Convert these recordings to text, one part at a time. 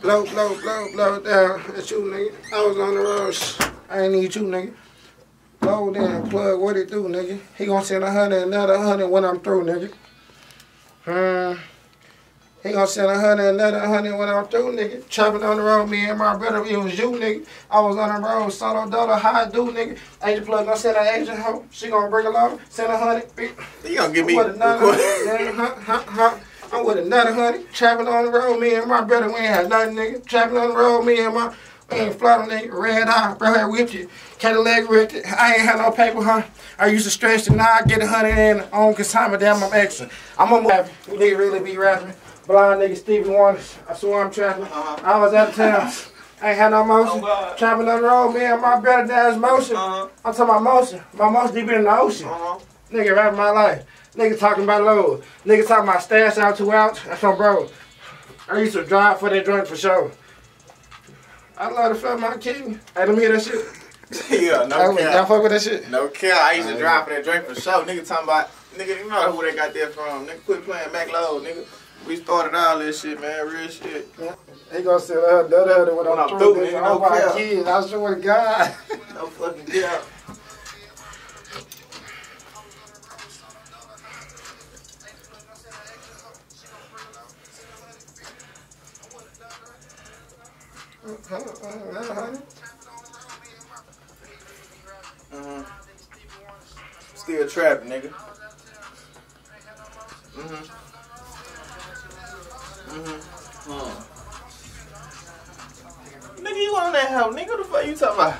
Blow, blow, blow, blow down. That's you, nigga. I was on the road. I ain't need you, nigga. Blow down, plug, what it do, nigga? He gonna send a hundred, another hundred when I'm through, nigga. Hmm. He gonna send a hundred, another hundred when I'm through, nigga. Chopping on the road, me and my brother, it was you, nigga. I was on the road, solo dollar, I do, nigga. Agent plug gonna send an agent home. She gonna bring along, send a hundred. You gonna give me With another hundred, huh, huh, huh. I'm with another hundred, trapping on the road, me and my brother, we ain't had nothing, nigga. Trapping on the road, me and my, we ain't flat on nigga, red eye, bro, had whipped it, Cadillac ripped it. I ain't had no paper, huh? I used to stretch it, now I get a hundred in on consignment, damn, I'm extra. I'm gonna move. You nigga really be rapping. Blind nigga Stevie Wonder, I swear I'm trapping. I was out of town. I ain't had no motion. God. Trapping on the road, me and my brother, dad's motion. Uh-huh. I'm talking about motion. My motion deep in the ocean. Uh-huh. Nigga rapping my life. Nigga talking about load. Nigga talking about stash out two out. That's my bro. I used to drive for that joint for sure. I love to fuck my king. Hey, let me hear that shit. yeah, no Hey, Y'all fuck with that shit? No cap. I used to drive for that drink for sure. Nigga talking about, nigga, you know who they got that from. Nigga, quit playing Mac Load, nigga. We started all this shit, man. Real shit. He gonna say that the other when When I'm I'm through. through, nigga. no my cap. kids, I swear to God. No fucking cap. Mm-hmm. Still trapping, nigga. Mm-hmm. Mm-hmm. Mm. Nigga, you on that hell, nigga? What the fuck you talking about?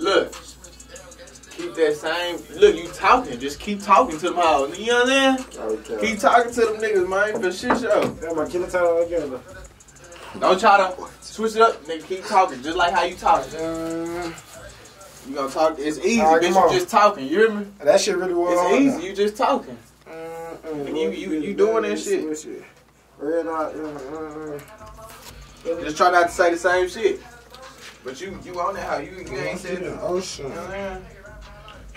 Look. Keep that same. Look, you talking. Just keep talking to them hoes. You know what I'm saying? Okay. Keep talking to them niggas, man, for shit show. Yeah, my killer time together. Don't try to switch it up, nigga. Keep talking, just like how you talking. Uh, You gonna talk? It's easy, All right, bitch. on. You just talking. You hear me? that shit really was It's easy. You just talking. Mm-mm. You- you- you doing that shit. Red eye, uh, uh, Just try not to say the same shit. But you, you on that how you, you ain't said the ocean. You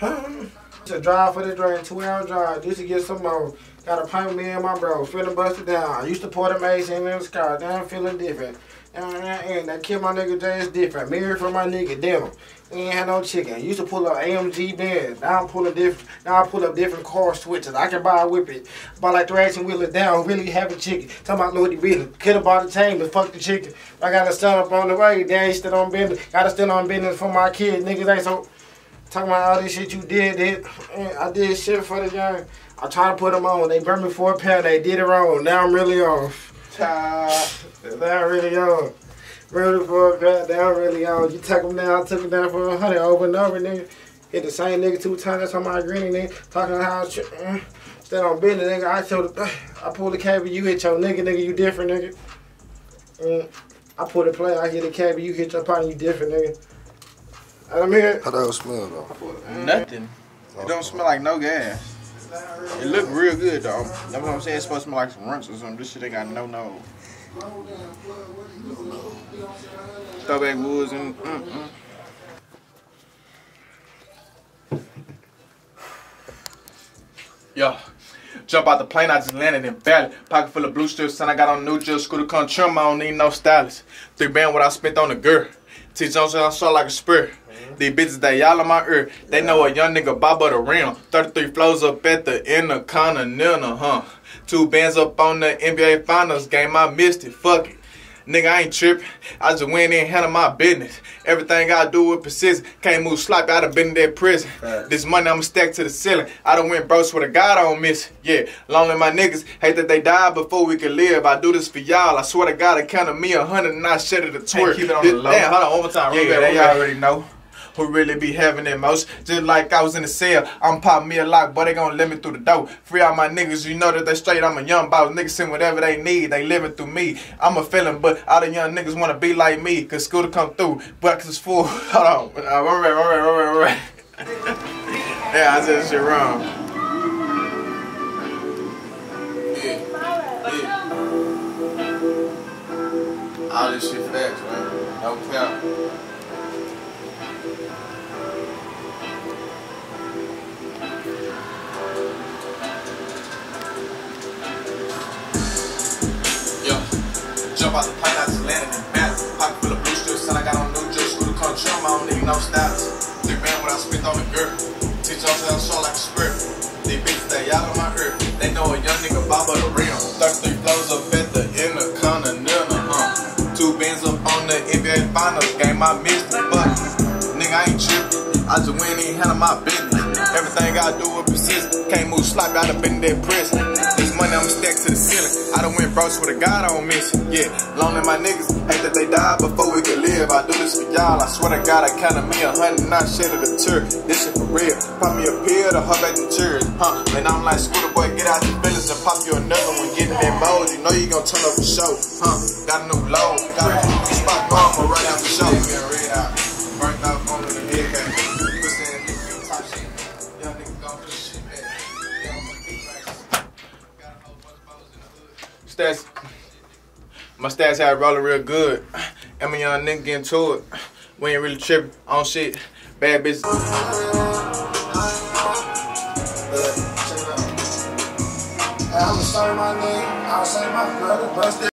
know? To drive for the drain, two hour drive, just to get some more. Got a pint me and my bro, feeling busted down. I used to pour them Ace in the car, now I'm feeling different. And, and that kid my nigga Jay is different. Married for my nigga, damn. We ain't had no chicken. Used to pull up AMG Benz. Now I'm pulling different. Now I pull up different car switches. I can buy a whip it. Buy like thrashing wheelers down. Really have a chicken. Talking about Lord business. Could have bought the chain, but fuck the chicken. I got to stand up on the way. Daddy still on business. Got to still on business for my kids. Niggas ain't so. Talking about all this shit you did. And I did shit for the gang. I tried to put them on. They burned me for a pound. They did it wrong. Now I'm really off. Now I'm really on. Really for a pound. Now I'm really on. You took them down. I took them down for a hundred over and over, nigga. Hit the same nigga two times. That's on my green nigga. Talking how I sh- uh, stand on business, nigga. I told the, I pulled the cable. You hit your nigga, nigga. You different, nigga. Mm. I pull the play. I hit the cable. You hit your partner. You different, nigga. I'm here. How that smell though? Nothing. It don't smell like no gas. It look real good though. That's what I'm saying. It's supposed to smell like some runts or something. This shit ain't got no nose. Woods and mm-mm. Yo, jump out the plane, I just landed in Valley. Pocket full of blue strips, son. I got on new just scooter come trim. I don't need no stylist. Three band what I spent on the girl. T Jones I saw like a spur. These bitches that y'all in my ear, they know a young nigga bob the rim. 33 flows up at the Intercontinental, huh? Two bands up on the NBA Finals game, I missed it. Fuck it. Nigga, I ain't tripping. I just went in and handle my business. Everything I do with precision. Can't move sloppy. I done been in that prison. Facts. This money I'ma stack to the ceiling. I done went bro, swear to God I don't miss. it. Yeah, long live my niggas. Hate that they died before we could live. I do this for y'all. I swear to God, I counted me a hundred and I shed it a twerk. keep it on This- the low. Damn, hold on, one more time. Yeah, bad, they already know. Who really be having emotion? Just like I was in the cell, I'm popping me a lock, but they gon' let me through the door. Free all my niggas, you know that they straight. I'm a young boss. Niggas send whatever they need, they living through me. I'm a feeling, but all the young niggas wanna be like me, cause school to come through. Breakfast is full. Hold on. All right, all right, all right, all right. yeah, I said shit wrong. Yeah, yeah. All this shit facts, man. No cap. Jump out the plane, I just landed in Baton. Pocket full of blue strips, son, I got on new dress, screw the country, I don't need no styles. They ran what I spent on the girl. Teach y'all how short like a script. These bitches that y'all on my earth. They know a young nigga bob of the rim. 33 flows up at the Intercontinental, huh? Two bands up on the NBA Finals game, I missed it, but nigga, I ain't tripping. I just went in and handle my business. Everything I do with precision. Can't move sloppy, I done been that prison. Money I'ma stack to the ceiling. I done went bro, swear to God I don't miss it. Yeah, long live my niggas. Hate that they died before we could live. I do this for y'all. I swear to God I counted me a hundred not I shedded a tear. This shit for real. Pop me a pill to hub at the church. Huh? And I'm like Scoota boy, get out the village and pop you another one. Get in that mode. You know you gon' turn up for show. Huh? Got a new low. Got a new My stats had rolling real good. I'm young nigga getting to it. We ain't really tripping on shit. Bad bitch. I'ma my name, I'll my brother,